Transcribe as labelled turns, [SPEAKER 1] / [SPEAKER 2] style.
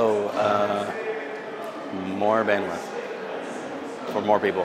[SPEAKER 1] Oh, uh, more bandwidth for more people.